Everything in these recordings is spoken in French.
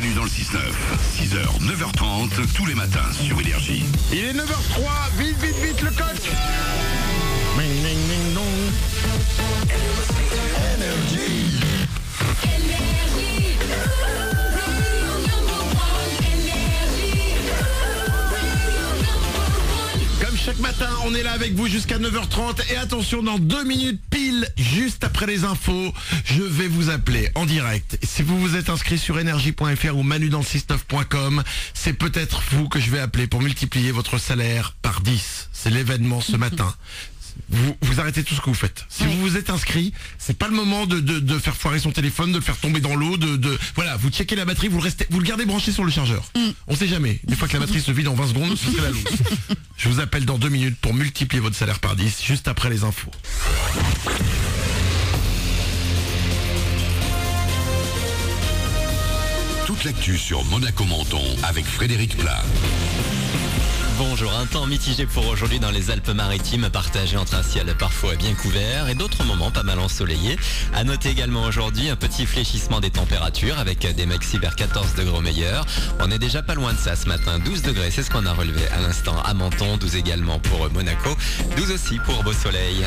Manu dans le 6-9. 6h, 9h30, tous les matins sur Énergie. Il est 9h03, vite, vite, vite le coq chaque matin, on est là avec vous jusqu'à 9h30 et attention, dans deux minutes pile, juste après les infos, je vais vous appeler en direct. Si vous vous êtes inscrit sur énergie.fr ou manudansle69.com, c'est peut-être vous que je vais appeler pour multiplier votre salaire par 10. C'est l'événement ce matin. Vous, vous arrêtez tout ce que vous faites. Si Oui. vous vous êtes inscrit, c'est pas le moment de, de, de faire foirer son téléphone, de le faire tomber dans l'eau, de, de voilà, vous checkez la batterie, vous le restez, vous le gardez branché sur le chargeur. On sait jamais. Des fois que la batterie se vide en 20 secondes, ce serait la loose. Je vous appelle dans deux minutes pour multiplier votre salaire par 10, juste après les infos. Toute l'actu sur Monaco Menton avec Frédéric Plat. Bonjour, un temps mitigé pour aujourd'hui dans les Alpes-Maritimes, partagé entre un ciel parfois bien couvert et d'autres moments pas mal ensoleillés. À noter également aujourd'hui un petit fléchissement des températures avec des maxi vers 14 degrés au meilleur. On est déjà pas loin de ça ce matin, 12 degrés, c'est ce qu'on a relevé à l'instant à Menton, 12 également pour Monaco, 12 aussi pour Beau Soleil.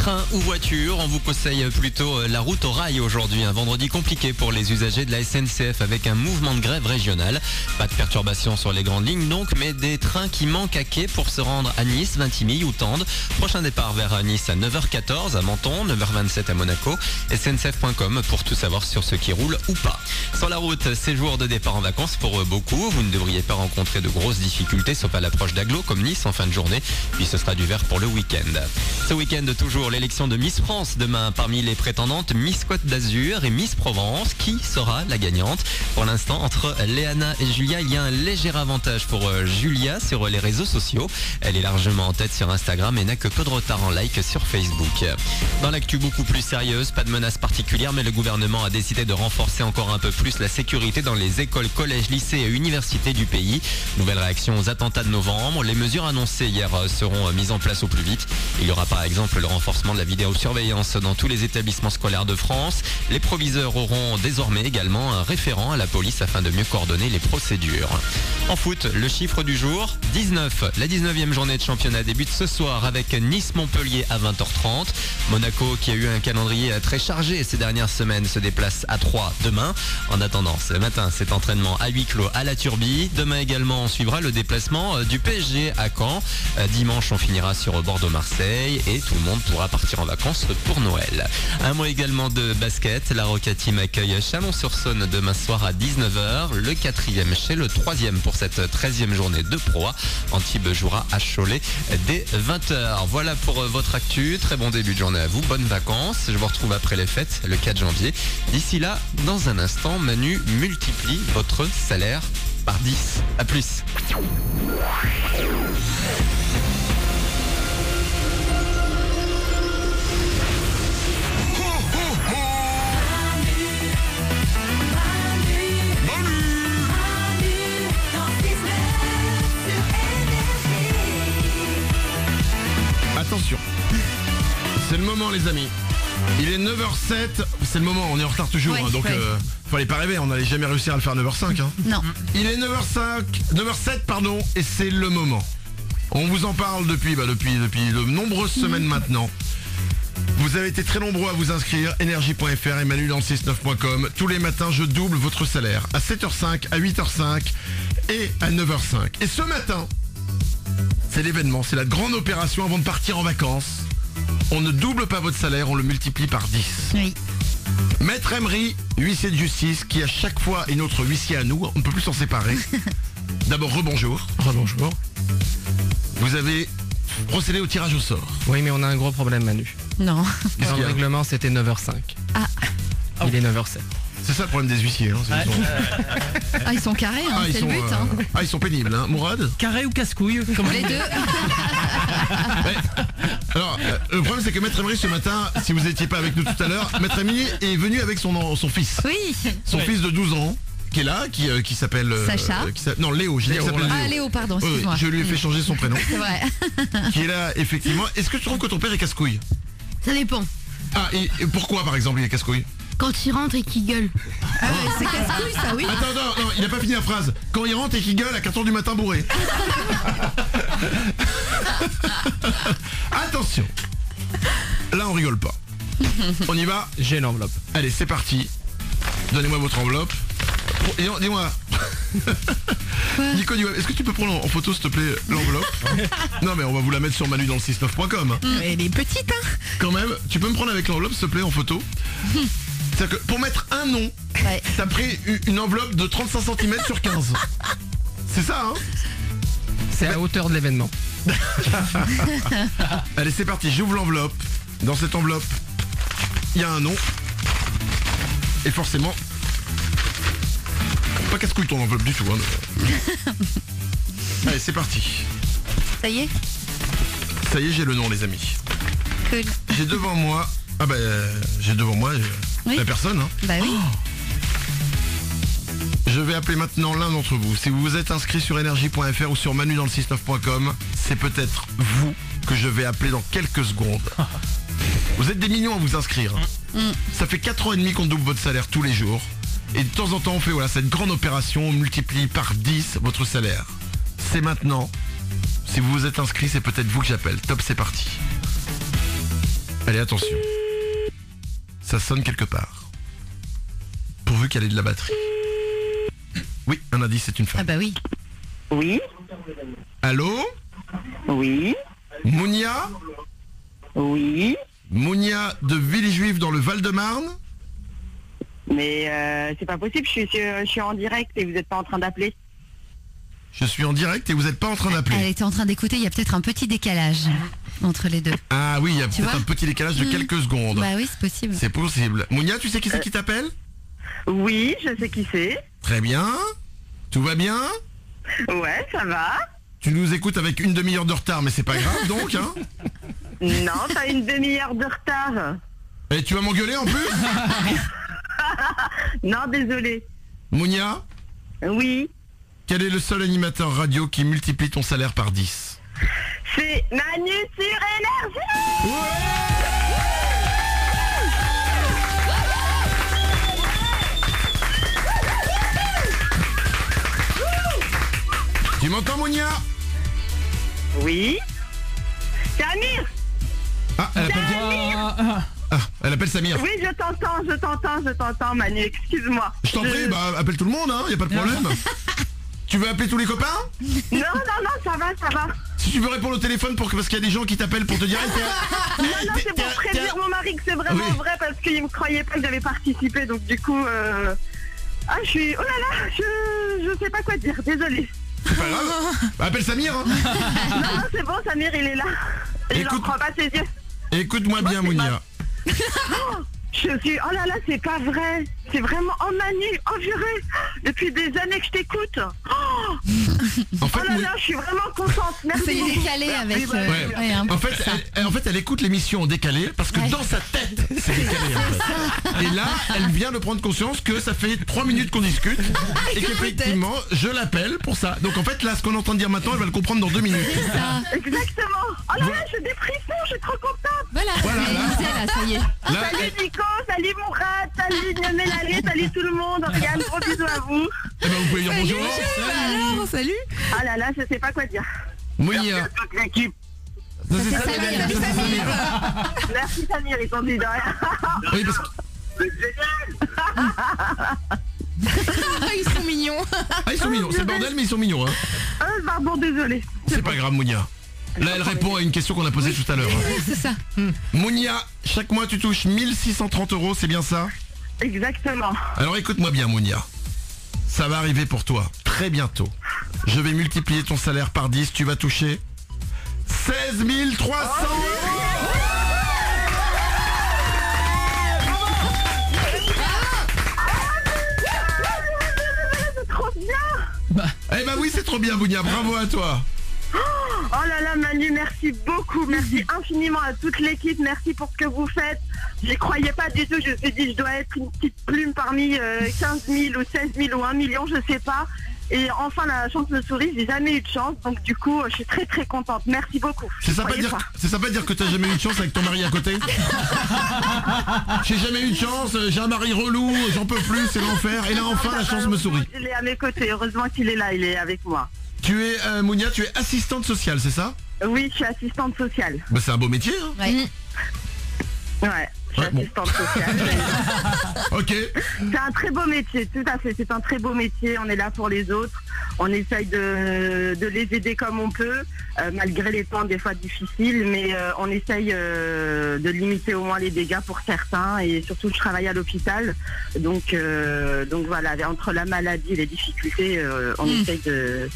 Train ou voiture, on vous conseille plutôt euh, la route au rail aujourd'hui. Un vendredi compliqué pour les usagers de la SNCF avec un mouvement de grève régional. Pas de perturbation sur les grandes lignes donc, mais des trains qui manquent à quai pour se rendre à Nice, Vintimille ou Tende. Prochain départ vers Nice à 9h14 à Menton, 9h27 à Monaco. SNCF.com pour tout savoir sur ce qui roule ou pas. Sur la route, c'est jour de départ en vacances pour euh, beaucoup. Vous ne devriez pas rencontrer de grosses difficultés sauf à l'approche d'Aglo comme Nice en fin de journée. Puis ce sera du vert pour le week-end. Ce week-end, toujours l'élection de Miss France. Demain, parmi les prétendantes, Miss Côte d'Azur et Miss Provence. Qui sera la gagnante? Pour l'instant, entre Léana et Julia, il y a un léger avantage pour euh, Julia sur les réseaux sociaux. Elle est largement en tête sur Instagram et n'a que peu de retard en like sur Facebook. Dans l'actu beaucoup plus sérieuse, pas de menace particulière, mais le gouvernement a décidé de renforcer encore un peu plus la sécurité dans les écoles, collèges, lycées et universités du pays. Nouvelle réaction aux attentats de novembre. Les mesures annoncées hier euh, seront euh, mises en place au plus vite. Il y aura par exemple le renforcement de la vidéosurveillance dans tous les établissements scolaires de France. Les proviseurs auront désormais également un référent à la police afin de mieux coordonner les procédures. En foot, le chiffre du jour, 19. La 19e journée de championnat débute ce soir avec Nice-Montpellier à 20h30. Monaco, qui a eu un calendrier très chargé ces dernières semaines, se déplace à 3 demain. En attendant, ce matin, cet entraînement à huis clos à la Turbie. Demain également, on suivra le déplacement euh, du PSG à Caen. Euh, Dimanche, on finira sur Bordeaux-Marseille et tout le monde pourra partir en vacances pour Noël. Un mot également de basket. La Roca Team accueille Chalon-sur-Saône demain soir à 19h. Le quatrième chez le troisième pour cette 13e journée de proie. Antibes jouera à Cholet dès 20h. Voilà pour euh, votre actu. Très bon début de journée à vous. Bonnes vacances. Je vous retrouve après les fêtes le 4 janvier. D'ici là, dans un instant, Manu multiplie votre salaire par 10. À plus. Moment les amis. Il est 9h07, c'est le moment, on est en retard toujours, Ouais, hein, donc ouais. euh, fallait pas rêver, on n'allait jamais réussir à le faire à 9h05. Hein. Non. Il est 9h05, 9h07 pardon, et c'est le moment. On vous en parle depuis, bah, depuis, depuis de nombreuses semaines maintenant. Vous avez été très nombreux à vous inscrire, énergie.fr et manu dans le 69.com. Tous les matins, je double votre salaire à 7h05, à 8h05 et à 9h05. Et ce matin, c'est l'événement, c'est la grande opération avant de partir en vacances. On ne double pas votre salaire, on le multiplie par 10. Oui. Maître Emery, huissier de justice, qui à chaque fois est notre huissier à nous, on ne peut plus s'en séparer. D'abord, rebonjour. Rebonjour. Vous avez procédé au tirage au sort. Oui, mais on a un gros problème, Manu. Non. Dans le règlement, c'était 9h05. Ah. Il est 9h07. C'est ça le problème des huissiers. hein, sont- Ah, ils sont carrés, hein, Ah, c'est le but. euh, hein. ah, ils sont pénibles, hein. Mourad Carré ou casse-couille comme Les deux. Alors, euh, le problème c'est que Maître Emery ce matin, si vous n'étiez pas avec nous tout à l'heure, Maître Emery est venu avec son, son fils. Oui. Son Oui. fils de 12 ans, qui est là, qui, euh, qui s'appelle... euh, Sacha. qui s'a- non, Léo, j'ai dit qu'il Léo, Ah, Léo. Pardon, Oui, oui, excuse-moi. je lui ai fait changer son prénom. C'est vrai. qui est là, effectivement. Est-ce que tu trouves que ton père est casse-couille? Ça dépend. Ah, et, et pourquoi par exemple il est casse-couille? Quand il rentre et qu'il gueule. Ah ouais, c'est casse-couille ça, oui. Attends, non, non, il n'a pas fini la phrase. Quand il rentre et qu'il gueule à 4h du matin bourré. Attention. Là, on rigole pas. On y va J'ai l'enveloppe. Allez, c'est parti. Donnez-moi votre enveloppe. Dis-moi. Nico, est-ce que tu peux prendre en photo, s'il te plaît, l'enveloppe Non, mais on va vous la mettre sur manu dans le 69.com. Elle est petite, hein Quand même, tu peux me prendre avec l'enveloppe, s'il te plaît, en photo C'est-à-dire que pour mettre un nom, Ouais. t'as pris une enveloppe de 35 cm sur 15. C'est ça, hein? C'est la hauteur de l'événement. Allez, c'est parti, j'ouvre l'enveloppe. Dans cette enveloppe, il y a un nom. Et forcément, pas casse-couille ton enveloppe du tout. hein. Allez, c'est parti. Ça y est? Ça y est, j'ai le nom, les amis. Cool. J'ai devant moi. Ah bah, j'ai devant moi euh, Oui. la personne. hein. Bah oui. Je vais appeler maintenant l'un d'entre vous. Si vous vous êtes inscrit sur énergie.fr ou sur manu dans le 69.com, c'est peut-être vous que je vais appeler dans quelques secondes. Vous êtes des millions à vous inscrire. Ça fait 4 ans et demi qu'on double votre salaire tous les jours. Et de temps en temps, on fait voilà, cette grande opération, on multiplie par 10 votre salaire. C'est maintenant. Si vous vous êtes inscrit, c'est peut-être vous que j'appelle. Top, c'est parti. Allez, attention. Ça sonne quelque part. Pourvu qu'elle ait de la batterie. Oui, un indice, c'est une Ah femme. bah oui. Oui, Allô oui, Mounia oui, Mounia de Villejuif dans le Val-de-Marne mais euh, c'est pas possible, je suis, sur- je suis en direct et vous n'êtes pas en train d'appeler. Je suis en direct et vous n'êtes pas en train Elle d'appeler. était en train d'écouter, il y a peut-être un petit décalage entre les deux. Ah oui, il y a peut-être un petit décalage de Mm. quelques secondes. Bah oui, c'est possible. C'est possible. Mounia, tu sais qui c'est qui t'appelle? Oui, je sais qui c'est. Très bien. Tout va bien Ouais, ça va. Tu nous écoutes avec une demi-heure de retard, mais c'est pas grave donc, hein Non, t'as une demi-heure de retard. Et tu vas m'engueuler en plus Non, désolé. Mounia, Oui, quel est le seul animateur radio qui multiplie ton salaire par 10 c'est Manu sur énergie. Tu m'entends Mounia Oui. Samir Ah, elle appelle Ah, elle appelle Samir. Oui, je t'entends, je t'entends, je t'entends, Manu, excuse-moi. Je t'en prie, bah appelle tout le monde, hein, y a pas de problème. tu veux appeler tous les copains? Non, non, non, ça va, ça va. Si tu veux répondre au téléphone pour que parce qu'il y a des gens qui t'appellent pour te dire Non, non, c'est pour prévenir mon mari que c'est vraiment Oui. vrai parce qu'il ne croyait pas que j'avais participé, donc du coup... euh, Ah, je suis... Oh là là, je... je sais pas quoi dire, désolé. C'est pas grave. Bah, appelle Samir. hein. Non, non, c'est bon, Samir, il est là. Il n'en Écoute- croit pas ses yeux. Écoute-moi bien, c'est Mounia. Je suis... Oh là là, c'est pas vrai. C'est vraiment... Oh Manu, oh purée. Depuis des années que je t'écoute. Oh, En fait, oh là là, je suis vraiment contente. Merci C'est décalé avec. Manu. euh, Ouais. ouais, En fait, elle, en fait, elle écoute l'émission en décalé parce que Ouais. dans sa tête, c'est décalé. en fait. Et là, elle vient de prendre conscience que ça fait trois minutes qu'on discute et qu'effectivement, je l'appelle pour ça. Donc en fait, là, ce qu'on en de dire maintenant, elle va le comprendre dans deux minutes. Ça. Exactement. Oh là là, j'ai des frissons, je suis trop contente. Voilà, Voilà, c'est là. Ça y est. Là, Salut Nico, salut Mourad, salut Mélanie, salut tout le monde. Regarde, gros bisous à vous. eh ben, vous pouvez dire bonjour. Alors, salut. Ah là là, je sais pas quoi dire. Mounia. Toute l'équipe. C'est Samir. c'est Samir. Merci Samir, ils sont dit de rien. Oui, parce que- Ah, ils sont mignons. Ah, ils sont mignons. C'est le bordel, mais ils sont mignons. Hein. Euh, pardon, désolé. C'est pas grave, Mounia. Là, elle répond à une question qu'on a posée tout à l'heure. C'est ça. Mounia, chaque mois, tu touches 1630 euros, c'est bien ça? Exactement. Alors écoute-moi bien, Mounia. Ça va arriver pour toi très bientôt. Je vais multiplier ton salaire par 10. Tu vas toucher 16 300 euros C'est trop bien. Eh ben oui, c'est trop bien, Mounia. Bravo à toi. Oh là là Manu, merci beaucoup, merci infiniment à toute l'équipe, merci pour ce que vous faites. J'y croyais pas du tout, je me suis dit je dois être une petite plume parmi euh, 15 000 ou 16 000 ou 1 million, je sais pas. Et enfin, la chance me sourit, j'ai jamais eu de chance. Donc du coup, je suis très très contente. Merci beaucoup. C'est sympa, dire, pas. c'est sympa de dire que t'as jamais eu de chance avec ton mari à côté J'ai jamais eu de chance, euh, j'ai un mari relou, j'en peux plus, c'est l'enfer. Et là enfin la chance me sourit. Il est à mes côtés. Heureusement qu'il est là. Il est avec moi. Tu es, euh, Mounia, tu es assistante sociale, c'est ça? Oui, je suis assistante sociale. bah, C'est un beau métier, hein Ouais. Ouais. Ouais, bon. Ok. C'est un très beau métier, tout à fait. C'est un très beau métier. On est là pour les autres. On essaye de, de les aider comme on peut, euh, malgré les temps des fois difficiles. Mais euh, on essaye euh, de limiter au moins les dégâts pour certains. Et surtout, je travaille à l'hôpital. Donc, euh, donc voilà, entre la maladie et les difficultés, euh, on essaye de,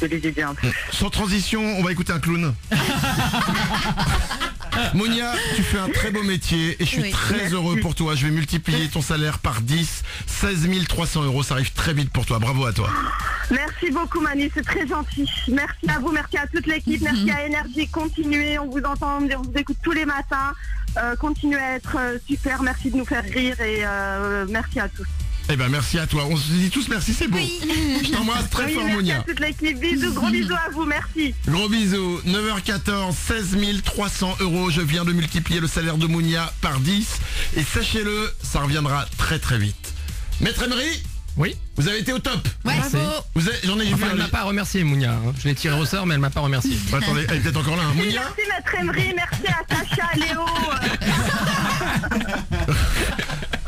de les aider un peu. Sans transition, on va écouter un clown. Monia, tu fais un très beau métier et je suis Oui. très Merci. heureux pour toi. Je vais multiplier ton salaire par 10, 16 300 euros. Ça arrive très vite pour toi. Bravo à toi. Merci beaucoup Manu, c'est très gentil. Merci à vous, merci à toute l'équipe, merci à Énergie. Continuez, on vous entend, on vous écoute tous les matins. Euh, continuez à être euh, super, merci de nous faire rire et euh, merci à tous. Eh ben merci à toi. On se dit tous merci, c'est beau. Je t'embrasse très Oui, fort, merci Monia. à toute l'équipe. Bisous, gros bisous à vous, merci. Gros bisous. 9h14, 16 300 euros. Je viens de multiplier le salaire de Mounia par 10. Et sachez-le, ça reviendra très très vite. Maître Emery, Oui. vous avez été au top. Ouais, Merci. bravo. Vous avez- J'en ai vu. Enfin, elle un- m'a pas remercié, Mounia. hein. Je l'ai tiré au sort, mais elle m'a pas remercié. Bah, attendez, elle est peut-être encore là. hein. Oui, Mounia merci Maître Emery, merci à Sacha, Léo.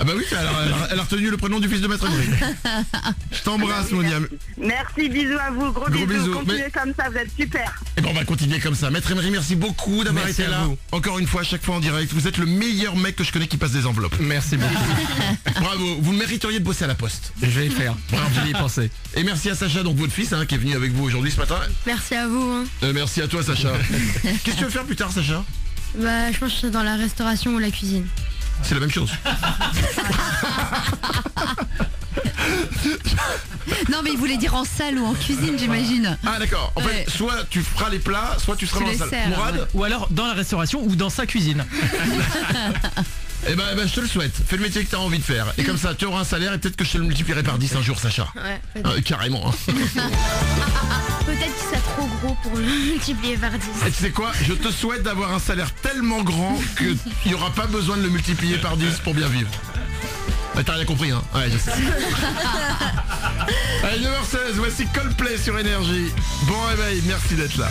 Ah bah oui, elle a, elle a- retenu le prénom du fils de Maître Emery. Je t'embrasse, Mounia. Merci, bisous à vous, gros, Gros bisous. bisous. Continuez Mais- comme ça, vous êtes super. Et bon, on va continuer comme ça. Maître Emery, merci beaucoup d'avoir été à là. vous. Encore une fois, à chaque fois en direct. Vous êtes le meilleur mec que je connais qui passe des enveloppes. Merci beaucoup. Bravo, vous mériteriez de bosser à la poste. Je vais le faire. Je vais y penser. Et merci à Sacha, donc votre fils, hein, qui est venu avec vous aujourd'hui ce matin. Merci à vous. hein. Euh, merci à toi, Sacha. Qu'est-ce que tu veux faire plus tard, Sacha? Bah, je pense que c'est dans la restauration ou la cuisine. C'est la même chose. Non, mais il voulait dire en salle ou en cuisine, j'imagine. Ah d'accord. En fait, Ouais. soit tu feras les plats, soit tu seras Tu dans la salle. sers, Mourad ouais. Ou alors dans la restauration ou dans sa cuisine. Eh ben, eh ben, je te le souhaite. Fais le métier que tu as envie de faire. Et comme ça, tu auras un salaire et peut-être que je te le multiplierai par 10 un jour, Sacha. Ouais. Euh, carrément. hein. Peut-être qu'il c'est trop gros pour le multiplier par 10. Et tu sais quoi? Je te souhaite d'avoir un salaire tellement grand qu'il n'y aura pas besoin de le multiplier par 10 pour bien vivre. Mais t'as rien compris, hein Ouais, je sais. Allez, 9h16, voici Coldplay sur Énergie. Bon réveil, merci d'être là.